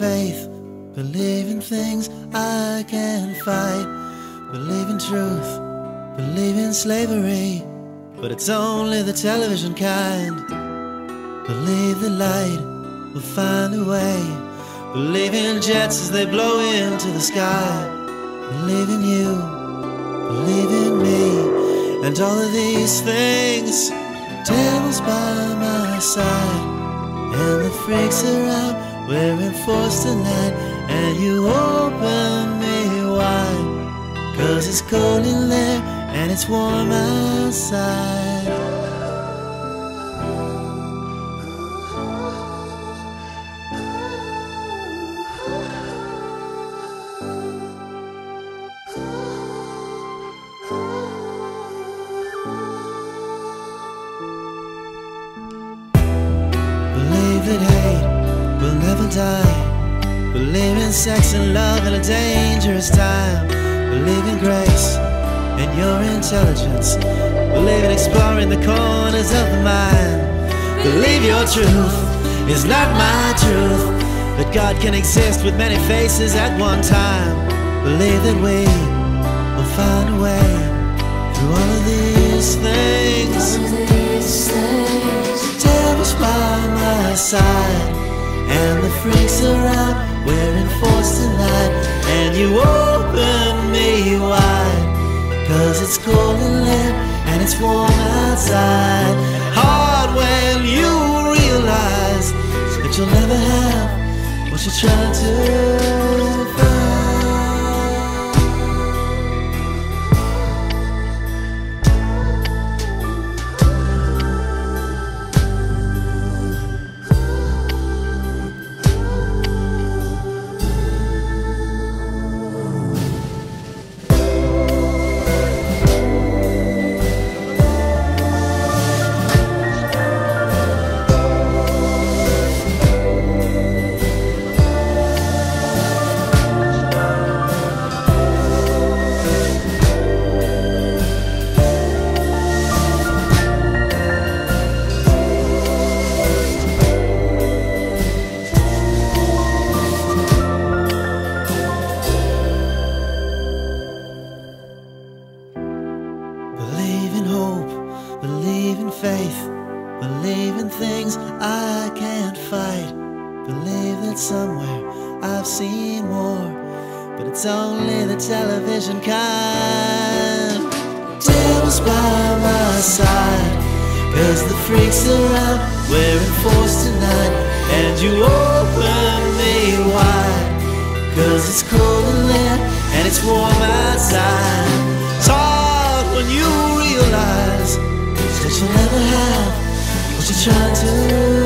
faith, believe in things I can't fight, believe in truth, believe in slavery, but it's only the television kind. Believe the light will find a way, believe in jets as they blow into the sky, believe in you, believe in me, and all of these things. Devil's by my side, and the freaks around we're enforced tonight, and you open me wide. Cause it's cold in there, and it's warm outside. That hate will never die. Believe in sex and love in a dangerous time. Believe in grace and your intelligence. Believe in exploring the corners of the mind. Believe your truth is not my truth. That God can exist with many faces at one time. Believe that we will find a way through all of these things. My side, and the freaks around. We're enforced tonight, and you open me wide. Cause it's cold in there, and it's warm outside. Hard when you realize that you'll never have what you're trying to find. In things I can't fight. Believe that somewhere I've seen more, but it's only the television kind. Devil's by my side, cause the freaks around, we're enforced tonight, and you open me wide. Cause it's cold in there, and it's warm outside. It's hard when you realize that you'll never have what to